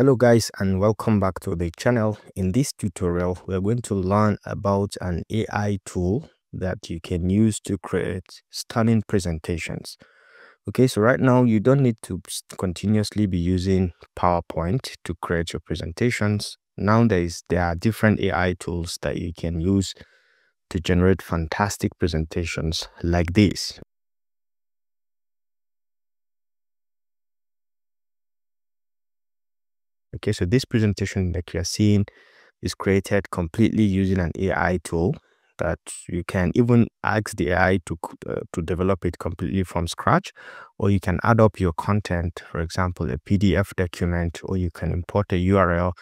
hello guys and welcome back to the channel. In this tutorial we're going to learn about an ai tool that you can use to create stunning presentations. Okay so right now you don't need to continuously be using powerpoint to create your presentations. Nowadays there are different ai tools that you can use to generate fantastic presentations like this Okay, so this presentation that you're seeing is created completely using an AI tool that you can even ask the AI to uh, to develop it completely from scratch, or you can add up your content, for example, a PDF document, or you can import a URL,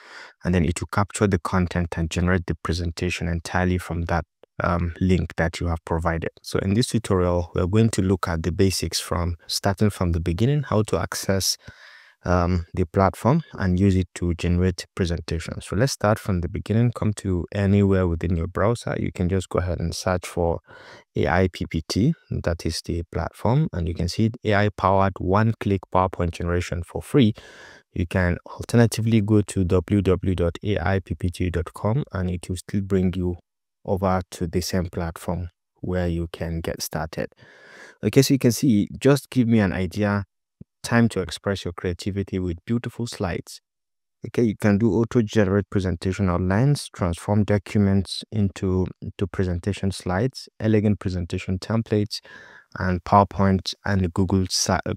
and then it will capture the content and generate the presentation entirely from that um, link that you have provided. So in this tutorial, we're going to look at the basics from starting from the beginning, how to access um, the platform and use it to generate presentations. So let's start from the beginning, come to anywhere within your browser. You can just go ahead and search for AIPPT. That is the platform. And you can see AI powered one click PowerPoint generation for free. You can alternatively go to www.aippt.com and it will still bring you over to the same platform where you can get started. Okay, so you can see, just give me an idea time to express your creativity with beautiful slides. Okay, you can do auto-generate presentation outlines, transform documents into, into presentation slides, elegant presentation templates, and PowerPoint and Google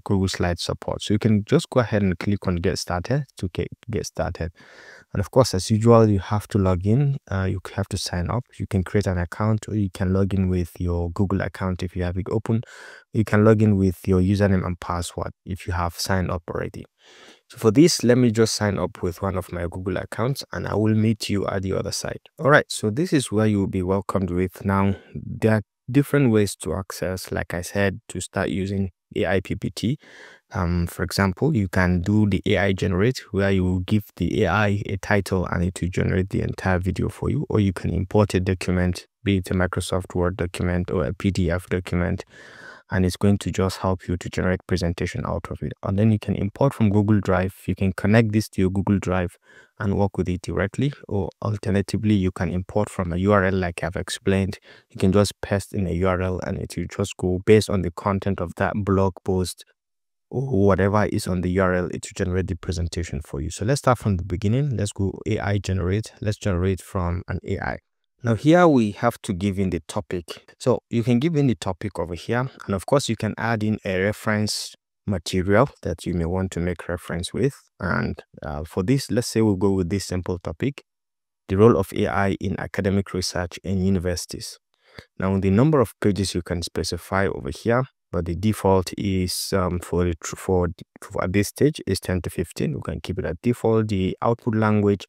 Google Slide support. So you can just go ahead and click on Get Started to get, get started. And of course, as usual, you have to log in. Uh, you have to sign up. You can create an account or you can log in with your Google account if you have it open. You can log in with your username and password if you have signed up already. So for this, let me just sign up with one of my Google accounts and I will meet you at the other side. All right, so this is where you will be welcomed with. Now, there are different ways to access, like I said, to start using AIPPT. Um, for example, you can do the AI generate where you will give the AI a title and it will generate the entire video for you, or you can import a document, be it a Microsoft Word document or a PDF document, and it's going to just help you to generate presentation out of it. And then you can import from Google Drive. You can connect this to your Google Drive and work with it directly, or alternatively, you can import from a URL like I've explained. You can just paste in a URL and it will just go based on the content of that blog post whatever is on the URL, it will generate the presentation for you. So let's start from the beginning. Let's go AI generate. Let's generate from an AI. Now here we have to give in the topic. So you can give in the topic over here. And of course you can add in a reference material that you may want to make reference with. And uh, for this, let's say we'll go with this simple topic, the role of AI in academic research in universities. Now the number of pages you can specify over here but the default is um, for the for, for at this stage is 10 to 15 we can keep it at default. The output language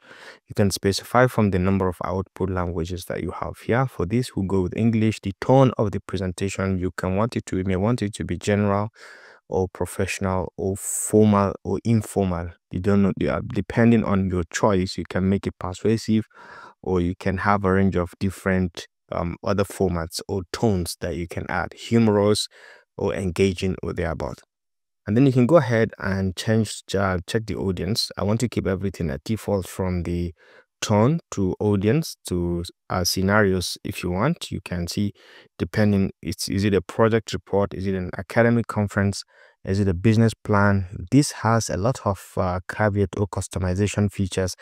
you can specify from the number of output languages that you have here. For this we'll go with english. The tone of the presentation you can want it to you may want it to be general or professional or formal or informal. You don't know depending on your choice. You can make it persuasive or you can have a range of different um, other formats or tones that you can add. Humorous or engaging or thereabout. And then you can go ahead and change, uh, check the audience. I want to keep everything at default from the tone to audience to uh, scenarios if you want. You can see depending, it's, is it a project report? Is it an academic conference? Is it a business plan? This has a lot of uh, caveat or customization features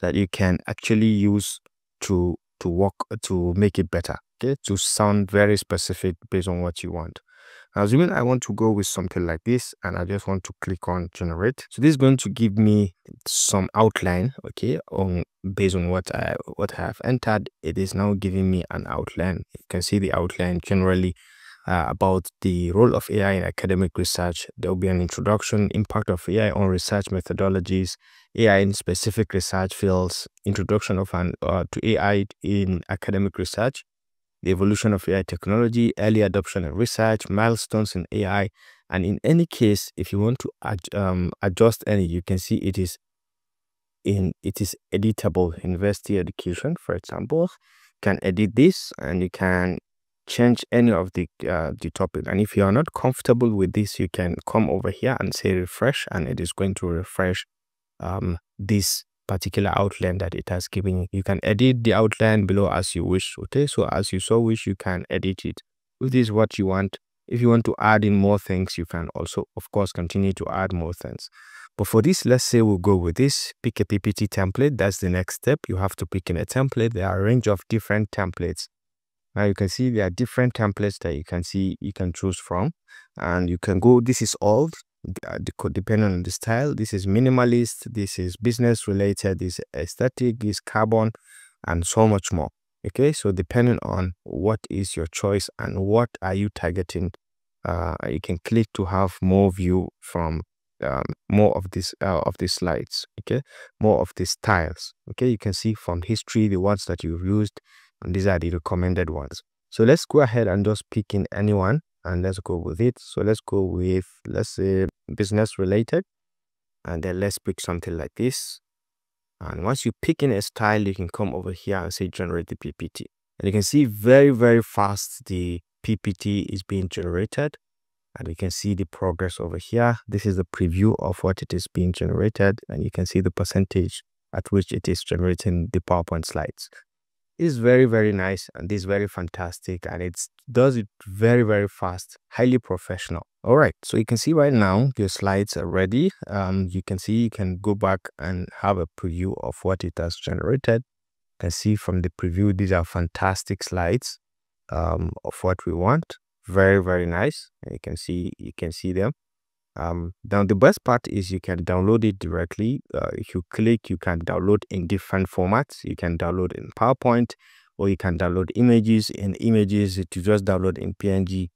that you can actually use to to work to make it better okay to sound very specific based on what you want assuming I want to go with something like this and I just want to click on generate. So this is going to give me some outline, okay, on based on what I what I have entered. It is now giving me an outline. You can see the outline generally uh, about the role of AI in academic research. There will be an introduction, impact of AI on research methodologies, AI in specific research fields, introduction of an uh, to AI in academic research, the evolution of AI technology, early adoption and research, milestones in AI. And in any case, if you want to ad, um, adjust any, you can see it is in it is editable. University education, for example, can edit this and you can change any of the uh, the topic. And if you are not comfortable with this, you can come over here and say refresh, and it is going to refresh um, this particular outline that it has given you. You can edit the outline below as you wish. Okay, so as you so wish, you can edit it. If this is what you want, if you want to add in more things, you can also, of course, continue to add more things. But for this, let's say we'll go with this, pick a PPT template. That's the next step. You have to pick in a template. There are a range of different templates. Now you can see there are different templates that you can see you can choose from. And you can go, this is all uh, depending on the style. This is minimalist, this is business related, this is aesthetic, this carbon, and so much more. Okay, so depending on what is your choice and what are you targeting, uh, you can click to have more view from um, more of this uh, of these slides. Okay, more of these styles. Okay, you can see from history the ones that you've used, and these are the recommended ones. So let's go ahead and just pick in anyone and let's go with it. So let's go with, let's say business related. And then let's pick something like this. And once you pick in a style, you can come over here and say generate the PPT. And you can see very, very fast the PPT is being generated. And you can see the progress over here. This is the preview of what it is being generated. And you can see the percentage at which it is generating the PowerPoint slides is very very nice and is very fantastic and it does it very very fast highly professional. All right so you can see right now your slides are ready. Um you can see you can go back and have a preview of what it has generated. You can see from the preview these are fantastic slides um of what we want. Very very nice. You can see you can see them um, now the best part is you can download it directly. Uh, if you click, you can download in different formats. You can download in PowerPoint or you can download images in images to just download in PNG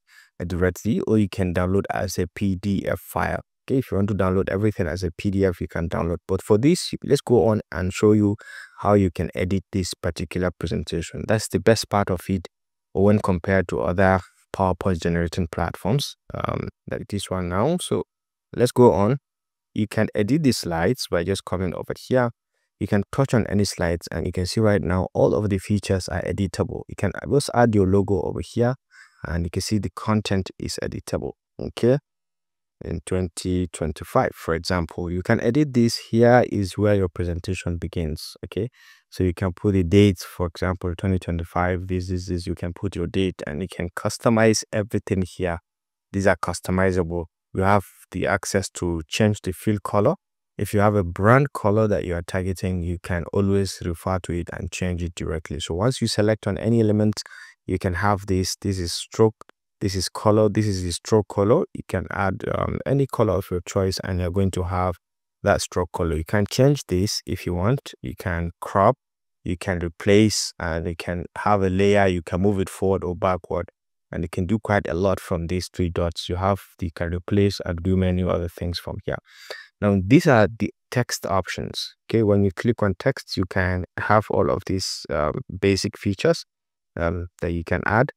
directly or you can download as a PDF file. Okay, if you want to download everything as a PDF, you can download. But for this, let's go on and show you how you can edit this particular presentation. That's the best part of it when compared to other PowerPoint generating platforms um, like this one now. So let's go on. You can edit the slides by just coming over here. You can touch on any slides and you can see right now all of the features are editable. You can just add your logo over here and you can see the content is editable. Okay in 2025 for example you can edit this here is where your presentation begins okay so you can put the dates for example 2025 this is this you can put your date and you can customize everything here these are customizable you have the access to change the fill color. If you have a brand color that you are targeting you can always refer to it and change it directly. So once you select on any element you can have this this is stroke this is color this is the stroke color. You can add um, any color of your choice and you're going to have that stroke color. You can change this if you want. You can crop you can replace and you can have a layer. You can move it forward or backward and you can do quite a lot from these three dots. You have can replace and do many other things from here. Now these are the text options okay? When you click on text you can have all of these um, basic features um, that you can add.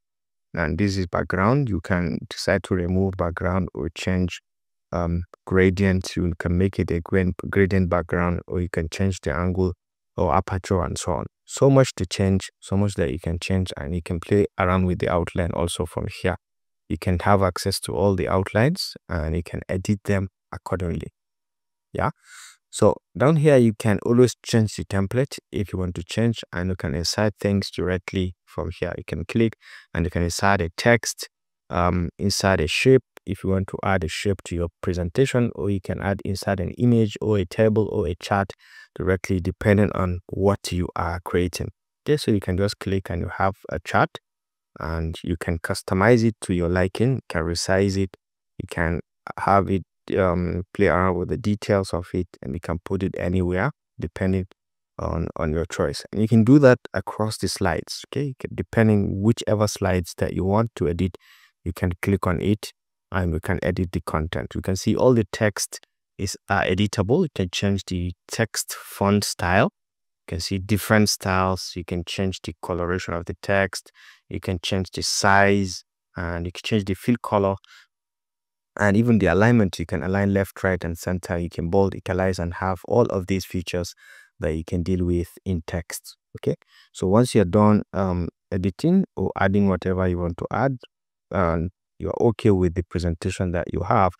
And this is background. You can decide to remove background or change um, gradient. You can make it a gradient background or you can change the angle or aperture and so on so much to change so much that you can change and you can play around with the outline also from here. You can have access to all the outlines and you can edit them accordingly. Yeah? So down here, you can always change the template if you want to change and you can insert things directly from here. You can click and you can insert a text, um, insert a shape if you want to add a shape to your presentation or you can add inside an image or a table or a chart directly depending on what you are creating. Okay, so you can just click and you have a chart and you can customize it to your liking, you can resize it, you can have it um, play around with the details of it and you can put it anywhere depending on on your choice and you can do that across the slides okay depending whichever slides that you want to edit you can click on it and we can edit the content. You can see all the text is uh, editable. You can change the text font style. You can see different styles. You can change the coloration of the text. You can change the size and you can change the fill color. And even the alignment you can align left right and center. You can bold italize and have all of these features that you can deal with in text okay? So once you're done um, editing or adding whatever you want to add and you're okay with the presentation that you have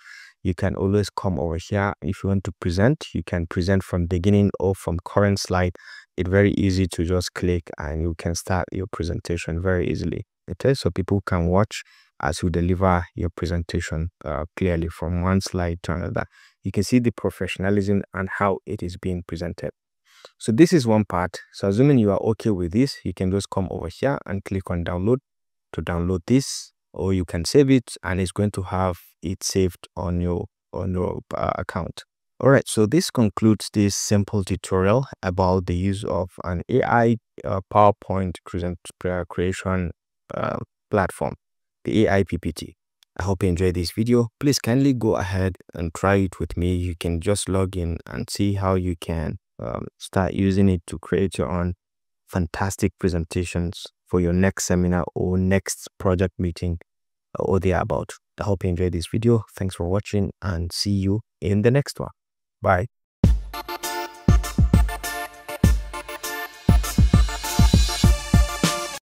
you can always come over here. If you want to present you can present from beginning or from current slide. It's very easy to just click and you can start your presentation very easily. Okay so people can watch as you deliver your presentation uh, clearly from one slide to another. You can see the professionalism and how it is being presented. So this is one part. So assuming you are okay with this you can just come over here and click on download. To download this or you can save it and it's going to have it saved on your on your uh, account. All right so this concludes this simple tutorial about the use of an ai uh, powerpoint creation uh, platform the AIPPT i hope you enjoyed this video. Please kindly go ahead and try it with me. You can just log in and see how you can um, start using it to create your own fantastic presentations for your next seminar or next project meeting uh, or thereabout. I hope you enjoyed this video. Thanks for watching and see you in the next one. Bye.